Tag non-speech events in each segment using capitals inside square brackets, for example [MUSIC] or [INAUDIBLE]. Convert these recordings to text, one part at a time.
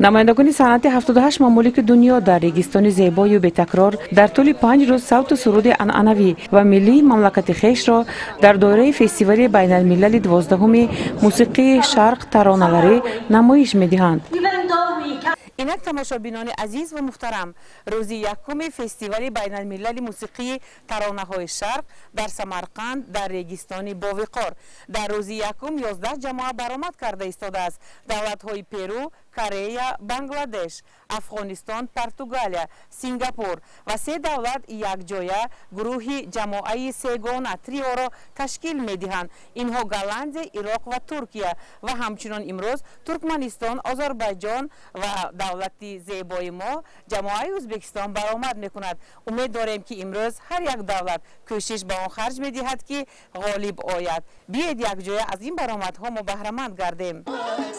намояндагони санъати 78 мамолики дунё дар регистони зебою бетакрор дар тӯли панҷ рӯз савту суруди анъанавӣ ва миллии мамлакати хешро дар доираи фестивали байналмилали дувоздаҳуми мусиқии шарқ тароналарӣ намоиш медиҳанд. Инак тамошобинони азиз ва муҳтарам рӯзи якуми фестивали байналмилали мусиқии таронаҳои шарқ дар самарқанд дар регистони бовиқор. Дар рӯзи якум ёздаҳ ҷамоа баромад карда истодааст давлатҳои перу корея бангладеш афғонистон португалия сингапур ва се давлат якҷоя гурӯҳи ҷамоаи сегона триоро ташкил медиҳанд. Инҳо голландия ироқ ва туркия ва ҳамчунон имрӯз туркманистон озарбойҷон ва давлати зебои мо ҷамоаи ӯзбекистон баромад мекунад. Умед дорем ки имрӯз ҳар як давлат кӯшиш ба он харҷ медиҳад ки ғолиб ояд. Биед якҷоя аз ин баромадҳо мо баҳраманд гардем.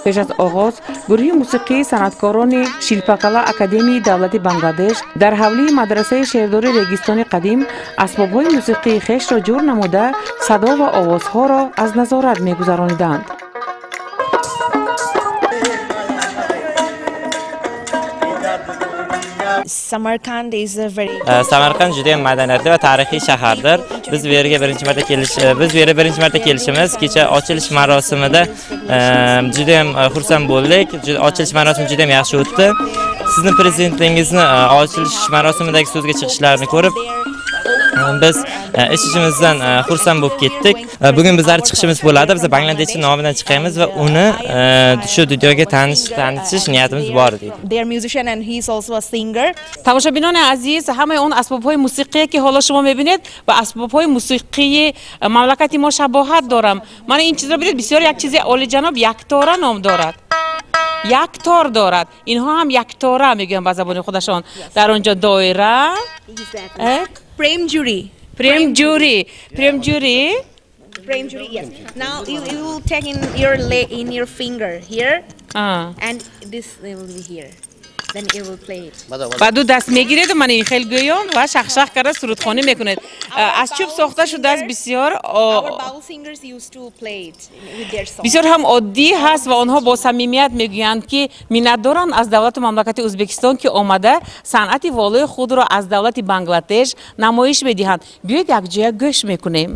Пеш аз оғоз гурӯҳи мусиқии санъаткорони шилпакала академияи давлати бангладеш дар ҳавлии мадрасаи шеърдори регистони қадим асбобҳои мусиқии хешро ҷур намуда садо ва овозҳоро аз назорат мегузарониданд Samarqand juda ham madaniyatli va tarixiy shahardir. Biz bu yerga birinchi marta kelish e, biz bu yerga birinchi marta kelishimiz. Kecha ochilish marosimida e, juda ham e, xursand bo'ldik. Ochilish marosimi juda ham yaxshi o'tdi. Sizni prezidentingizni ochilish marosimidagi so'zga chiqishlarini ko'rib biz e, ish ishimizdan e, xursand bo'lib ketdik e, bugun bizlar chiqishimiz bo'ladi biz bangladeshni nomidan chiqamiz va uni shu dunyoga tanishish niyatimiz bor тамошобинони азиз ҳамаи он асбобҳои мусиқие ки ҳоло шумо мебинед ба асбобҳои мусиқии мамлакати мо шабоҳат дорам мана ин чизро бинед бисёр як чизи олиҷаноб яктора ном дорад яктор дорад инҳо ҳам яктора мегӯянд ба забони худашон дар он ҷо доира Prem jury. Prem jury. Prem jury. Prem jury. Yes. Now you you will take in your leg in your finger here. Ah. And this will be here. Баъду даст мегиреду ман ин хел гӯён ва шахшах карда сурудхонӣ мекунед. Аз чӯб сохта шудааст бисёр бисёр ҳам оддӣ ҳаст ва онҳо бо самимият мегӯянд ки миннатдоранд аз давлату мамлакати ӯзбекистон ки омада санъати волои худро аз давлати бангладеш намоиш медиҳанд. Биёед якҷоя гӯш мекунем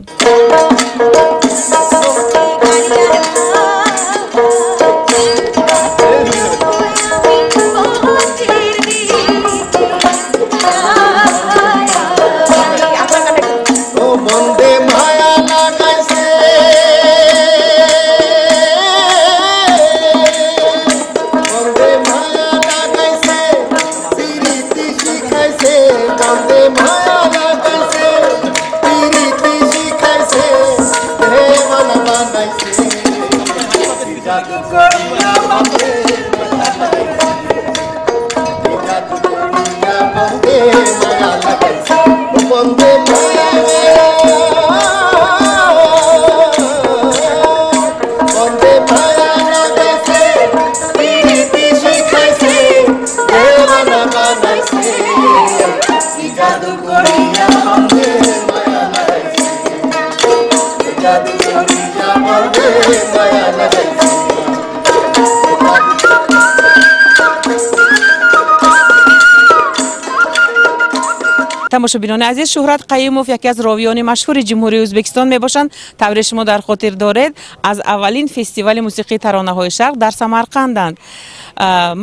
тамошобинони азиз шӯҳрат қаимов яке аз ровиёни машҳури ҷумҳурии ӯзбекистон мебошанд тавре шумо дар хотир доред аз аввалин фестивали мусиқии таронаҳои шарқ дар самарқанданд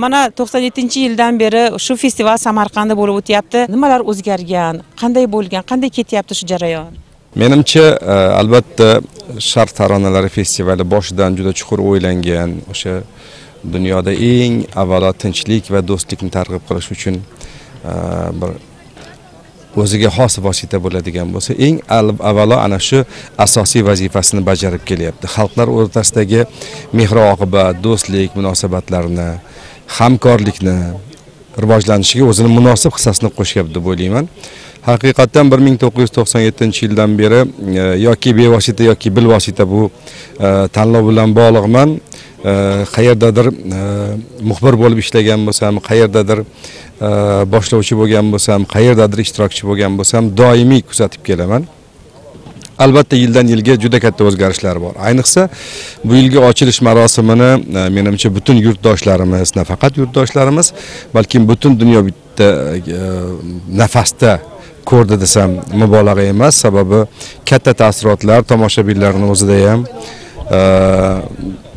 мана тоқсон йеттинчи йилдан бери шу фестивал самарқанда bo'lib o'tyapti. Nimalar o'zgargan? Qanday bo'lgan? Qanday ketyapti shu jarayon? Menimcha albatta sharq taronalari festivali boshidan juda chuqur o'ylangan. O'sha dunyoda eng avvalo tinchlik va do'stlikni targ'ib qilish uchun bir o'ziga xos vosita bo'ladigan bo'lsa eng avvalo ana shu asosiy vazifasini bajarib kelyapti. Xalqlar o'rtasidagi mehr oqibat do'stlik munosabatlarni hamkorlikni rivojlanishiga o'zini munosib hissasini qo'shyapti deb o'ylayman. Haqiqatdan bir ming to'qqiz yuz to'qson yettinchi yildan beri e, yoki bevosita yoki bilvosita bu e, tanlov bilan bog'liqman. E, qayerdadir muxbir bo'lib ishlagan bo'lsam qayerdadir boshlovchi bo'lgan bo'lsam qayerdadir ishtirokchi bo'lgan bo'lsam doimiy kuzatib kelaman. Albatta yildan yilga juda katta o'zgarishlar bor. Ayniqsa bu yilgi ochilish marosimini e, menimcha butun yurtdoshlarimiz nafaqat yurtdoshlarimiz balkim butun dunyo bitta e, nafasda ko'rdi desam mubolag'a emas. Sababi katta taassurotlar tomoshabinlarni o'zida ham e,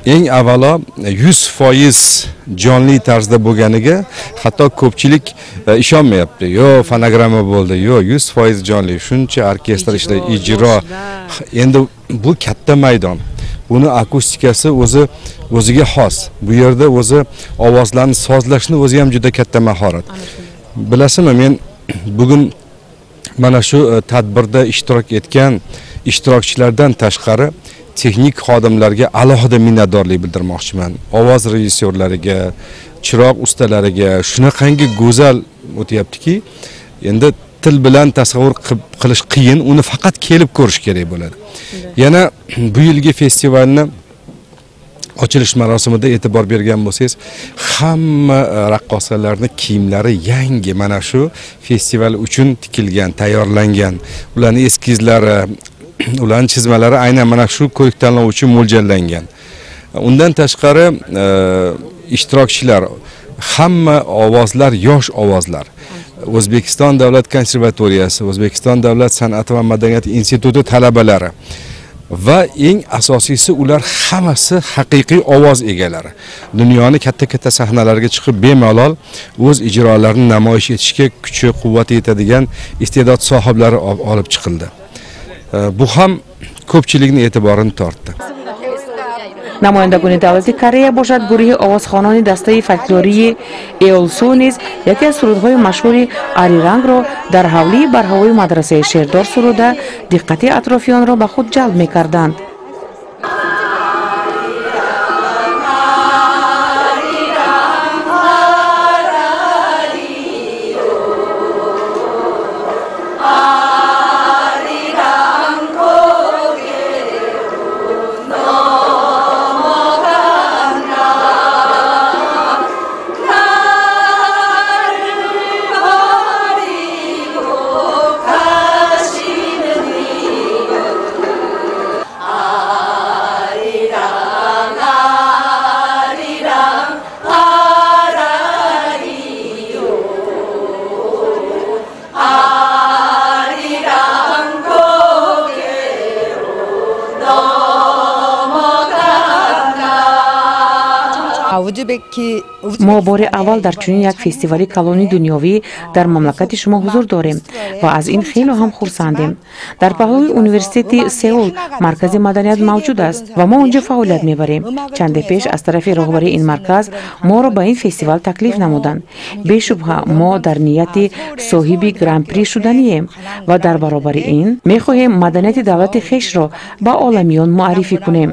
eng avvalo 100% jonli tarzda bo'lganiga hatto ko'pchilik e, ishonmayapti. Yo fonogramma bo'ldi yo 100% jonli. Shuncha orkestr ishlaydi ijro endi bu katta maydon. Buni akustikasi o'zi o'ziga xos. Bu yerda o'zi ovozlarni sozlashni o'zi ham juda katta mahorat. Bilasizmi men bugun mana shu e, tadbirda ishtirok etgan ishtirokchilardan tashqari texnik xodimlarga alohida minnatdorlik bildirmoqchiman. Ovoz rejissyorlariga chiroq ustalariga shunaqangi go'zal o'tyaptiki endi til bilan tasavvur qilish qiyin uni faqat kelib ko'rish kerak bo'ladi. Yana [CLEARS THROAT] bu yilgi festivalni ochilish marosimida e'tibor bergan bo'lsangiz hamma e, raqqosalarni kiyimlari yangi. Mana shu festival uchun tikilgan tayyorlangan. Ularni eskizlari [CLEARS THROAT] ularni chizmalari aynan mana shu ko'rik tanlov uchun mo'ljallangan. Undan tashqari e, ishtirokchilar hamma ovozlar yosh ovozlar. O'zbekiston davlat konservatoriyasi o'zbekiston davlat san'at va madaniyat instituti talabalari va eng asosiysi ular hammasi haqiqiy ovoz egalari. Dunyoni katta katta sahnalarga chiqib bemalol o'z ijrolarini namoyish etishga kuchi quvvati yetadigan iste'dod sohiblari olib chiqildi. Bu ham ko'pchilikni e'tiborini tortdi намояндагони давлати корея бошад гурӯҳи овозхонони дастаи фольклории эолсу низ. Яке аз сурудҳои машҳури арирангро дар ҳавлии барҳавои мадрасаи шердор суруда диққати атрофиёнро ба худ ҷалб мекарданд мо бори аввал дар чунин як фестивали калони дунёвӣ дар мамлакати шумо ҳузур дорем ва аз ин хело ҳам хурсандем дар паҳлӯи университети сеул маркази маданият мавҷуд аст ва мо он ҷо фаъолият мебарем чанде пеш аз тарафи роҳбарии ин марказ моро ба ин фестивал таклиф намуданд бешубҳа мо дар нияти соҳиби гран-при шуданием ва дар баробари ин мехоҳем маданияти давлати хешро ба оламиён муаррифӣ кунем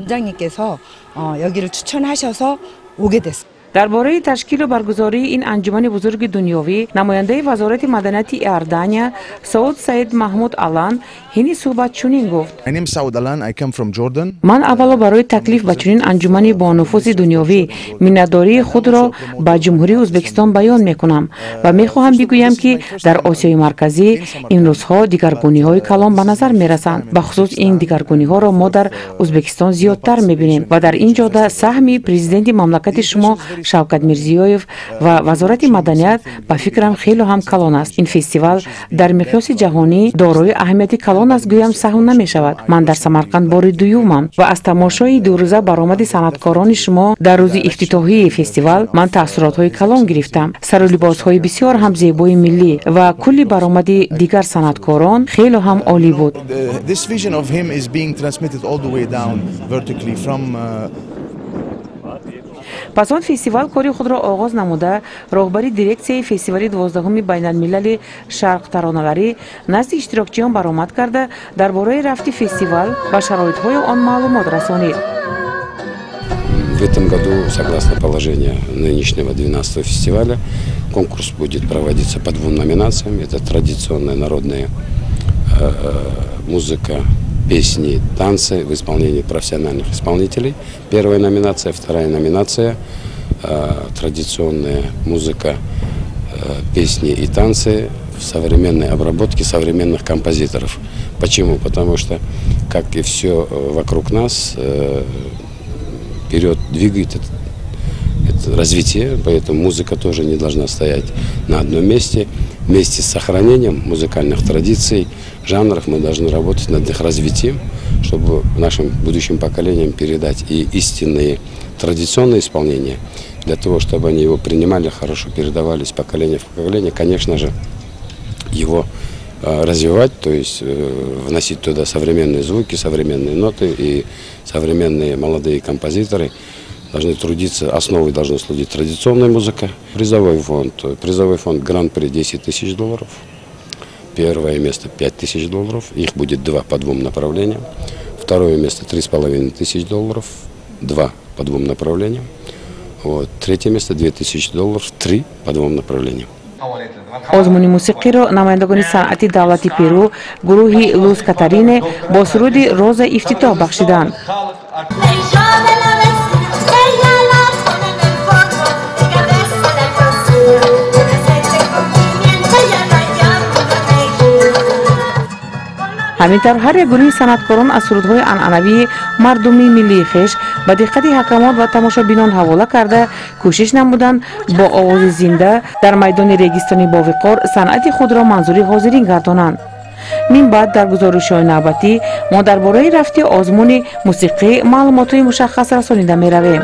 дар бораи ташкилу баргузории ин анҷумани бузурги дунёвӣ намояндаи вазорати маданияти иордания сауд саид маҳмуд алан ҳини суҳбат чунин гуфт. Ман аввало барои таклиф ба чунин анҷумани бонуфузи дунёвӣ миннатдории худро ба ҷумҳурии ӯзбекистон баён мекунам ва мехоҳам бигӯям ки дар осиёи марказӣ имрӯзҳо дигаргуниҳои калон ба назар мерасанд. Бахусус ин дигаргуниҳоро мо дар ӯзбекистон зиёдтар мебинем ва дар ин ҷода саҳми президенти мамлакати шумо шавкат мирзиёев ва вазорати маданият ба фикрам хело ҳам калон аст. Ин фестивал дар миқёси ҷаҳонӣ дорои аҳамияти калон аст гӯям саҳв намешавад ман дар самарқанд бори дуюмам ва аз тамошои дурӯза баромади санъаткорони шумо дар рӯзи ифтитоҳии фестивал ман таъссуротҳои калон гирифтам. Сару либосҳои бисёр ҳам зебои миллӣ ва кулли баромади дигар санъаткорон хело ҳам олӣ буд пас он фестивал кори худро оғоз намуда. Роҳбари дирексияи фестивали дувоздаҳуми байналмилали шарқтароналарӣ назди иштирокчиён баромад карда. Дар бораи рафти фестивал ба шароитҳои он маълумот расонид В этом году, согласно положению нынешнего 12-го фестиваля, конкурс будет проводиться по двум номинациям. Это традиционная народная э, э музыка песни, танцы в исполнении профессиональных исполнителей. Первая номинация, вторая номинация э, традиционная музыка, э, песни и танцы в современной обработке современных композиторов. Почему? Потому что, как и все э, вокруг нас, вперед двигает это, это развитие, поэтому музыка тоже не должна стоять на одном месте. Вместе с сохранением музыкальных традиций, жанров мы должны работать над их развитием, чтобы нашим будущим поколениям передать и истинные традиционные исполнения, для того, чтобы они его принимали хорошо, передавались поколение в поколение, конечно же, его э, развивать, то есть э, вносить туда современные звуки, современные ноты и современные молодые композиторы должны трудиться, основой должна служить традиционная музыка. Призовой фонд, призовой фонд Гран-при 10 тысяч долларов, первое место 5 тысяч долларов, их будет два по двум направлениям, второе место 3,5 тысяч долларов, два по двум направлениям, вот. третье место 2 тысячи долларов, три по двум направлениям. озмуни мусиқиро намояндагони санъати давлати перу гурӯҳи лус катарине бо суруди роза ифтитоҳ бахшиданд ҳамин тавр ҳар як гурӯҳи санъаткорон аз сурудҳои анъанавии мардумии миллии хеш ба диққати ҳакамон ва тамошобинон ҳавола карда кӯшиш намуданд бо овози зинда дар майдони регистони бовиқор санъати худро манзури ҳозирин гардонанд. Мин баъд дар гузоришҳои навбатӣ мо дар бораи рафти озмуни мусиқӣ маълумотҳои мушаххас расонида меравем